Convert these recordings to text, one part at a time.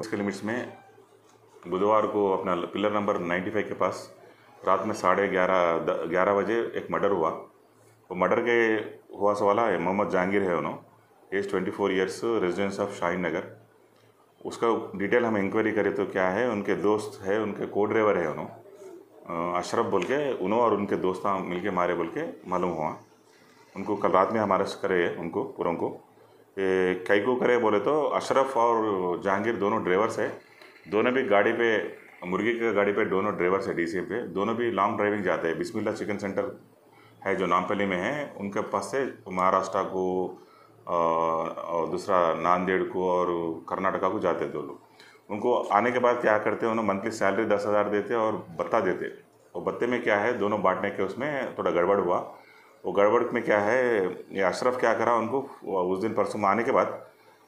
इसके लिमिट्स में बुधवार को अपना पिलर नंबर 95 के पास रात में साढ़े ग्यारह ग्यारह बजे एक मर्डर हुआ। वो मर्डर के हुआ सवाला है, मोहम्मद जहांगीर है उन्होंने age twenty four years residence of Shaheen Nagar उसका डिटेल हम इंक्वायरी करें तो क्या है, उनके दोस्त है, उनके को ड्राइवर है उन्होंने अशरफ बोल के उन्होंने और उनके दोस्त मिल के मारे बोल के मालूम हुआ। उनको कल रात में हम अरेस्ट करे उनको, पूरों को। कई को करे बोले तो अशरफ और जहांगीर दोनों ड्राइवर्स है। दोनों भी गाड़ी पे, मुर्गी की गाड़ी पे दोनों ड्राइवर्स है डी पे दोनों भी लॉन्ग ड्राइविंग जाते हैं। बिस्मिल्ला चिकन सेंटर है जो नामपल्ली में है। उनके पास से महाराष्ट्र को और दूसरा नांदेड़ को और कर्नाटका को जाते दो लोग। उनको आने के बाद क्या करते हैं? उन्हें मंथली सैलरी दस हज़ार देते और बत्ता देते और बत्ते में क्या है? दोनों बांटने के उसमें थोड़ा गड़बड़ हुआ। वो गड़बड़ में क्या है, ये अशरफ क्या करा उनको उस दिन परसों में आने के बाद,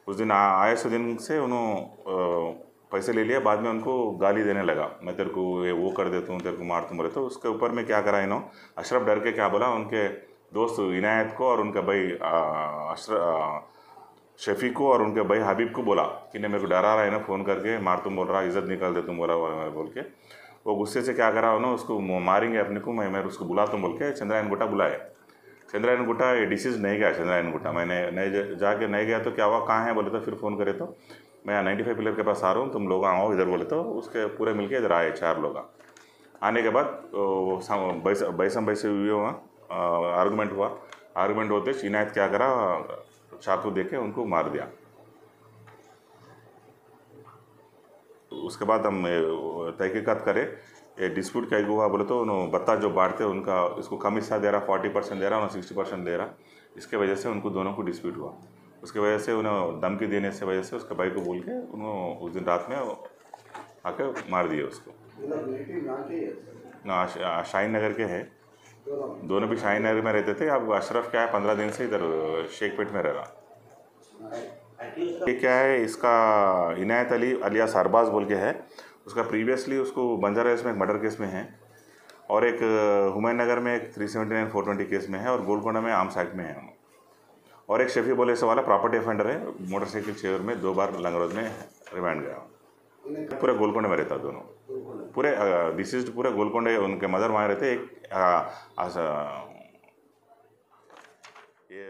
उस दिन आए सौ दिन से उन्होंने पैसे ले लिया, बाद में उनको गाली देने लगा। मैं तेरे को ये वो कर देता हूँ, तेरे को मार दूँ बोले तो उसके ऊपर में क्या करा इन्होंने अशरफ डर के क्या बोला? उनके दोस्त इनायत को और उनका भाई अशरफ शफी को और उनके भाई हबीब को बोला कि ने मेरे को डरा रहा है ना फ़ोन करके, मार तुम बोल रहा, इज़्ज़त निकाल दे तुम, बोला, बोल के। वो गुस्से से क्या करा उन्होंने उसको मारेंगे अपने को, मैं मैं उसको बुला तुम बोल के, चंद्रायन गुट्टा बुलाए। चंद्रायन गुटा ये डिसीज नहीं गया चंद्रायन गुट्टा मैंने नहीं जाके नहीं गया तो क्या हुआ, कहाँ है? बोले तो फिर फ़ोन करे तो मैं नाइन्टी फाइव पिलर के पास आ रहा हूँ, तुम लोग आओ इधर, बोले तो उसके पूरे मिलके इधर आए चार लोग। आने के बाद बैसम बैसे हुआ आर्गूमेंट हुआ। आर्गूमेंट होते इनायत क्या करा, चाकू दे उनको मार दिया। उसके बाद हम तहकीकत करें। डिस्प्यूट क्या हुआ बोले तो उन्होंने बत्ता जो बांटते उनका इसको कम हिस्सा दे रहा फोर्टी परसेंट दे रहा उन्हें सिक्सटी परसेंट दे रहा। इसके वजह से उनको दोनों को डिस्प्यूट हुआ। उसके वजह से उन्हें धमकी देने से वजह से उसके भाई को बोल के उन्होंने उस दिन रात में आके मार दिए उसको। ना शाहीन नगर के है। दोनों भी शाहीन नगर में रहते थे। अब अशरफ क्या है पंद्रह दिन से इधर शेखपेट में रह रहा। ये क्या है इसका इनायत अली अलिया सरबाज बोल के है। उसका प्रीवियसली उसको बंजारा हिल्स में एक मर्डर केस में है और एक हुमैन नगर में एक three seventy nine four twenty case में है और गोलकोंडा में आम साइड में है। और एक शफी बोले से वाला प्रॉपर्टी अफेंडर है मोटरसाइकिल चेयर में दो बार लंगरोज में रिमांड गया। पूरे गोलकोंडा में रहता दोनों। पूरे डिसीज पूरे गोलकोंडे उनके मदर वहाँ रहते एक आ, आ, आ, ये